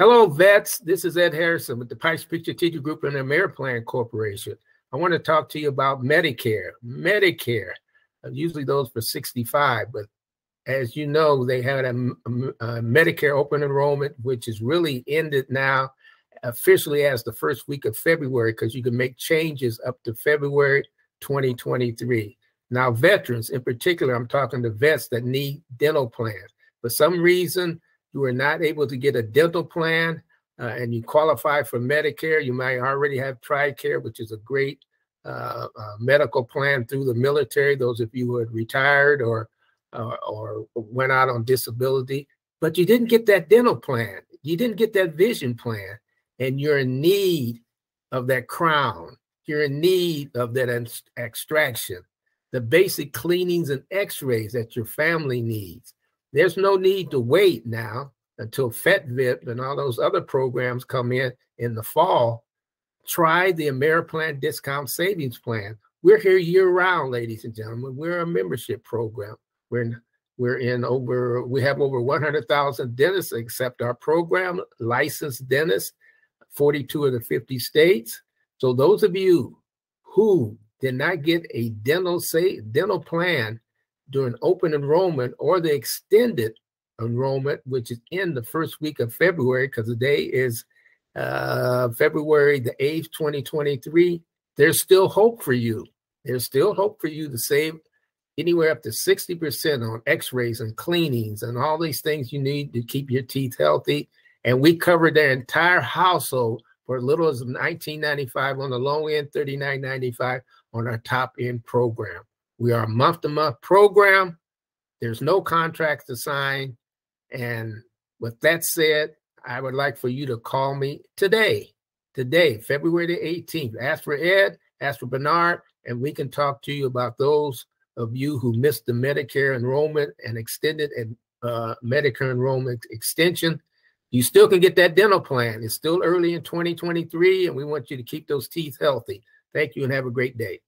Hello, vets. This is Ed Harrison with the Pikes Peak Strategic Group and Ameriplan Corporation. I want to talk to you about Medicare. Medicare, uh, usually those for 65, but as you know, they had a, a, a Medicare open enrollment, which is really ended now officially as the first week of February because you can make changes up to February 2023. Now, veterans in particular, I'm talking to vets that need dental plans. For some reason, you are not able to get a dental plan uh, and you qualify for Medicare, you might already have TRICARE, which is a great uh, uh, medical plan through the military, those of you who had retired or, or went out on disability, but you didn't get that dental plan. You didn't get that vision plan, and you're in need of that crown. You're in need of that extraction, the basic cleanings and x rays that your family needs. There's no need to wait now until FEDVIP and all those other programs come in in the fall. Try the Ameriplan Discount Savings Plan. We're here year round, ladies and gentlemen. We're a membership program. We're in, we're in over, we have over 100,000 dentists accept our program, licensed dentists, 42 of the 50 states. So those of you who did not get a dental say dental plan during open enrollment or the extended enrollment, which is in the first week of February, because the day is uh, February the 8th, 2023, there's still hope for you. There's still hope for you to save anywhere up to 60% on x-rays and cleanings and all these things you need to keep your teeth healthy. And we cover their entire household for as little as 19.95 on the low end, 39.95 on our top end program. We are a month to month program. There's no contract to sign. And with that said, I would like for you to call me today, today, February the 18th. Ask for Ed, ask for Bernard, and we can talk to you about those of you who missed the Medicare enrollment and extended and uh, Medicare enrollment extension. You still can get that dental plan. It's still early in 2023, and we want you to keep those teeth healthy. Thank you and have a great day.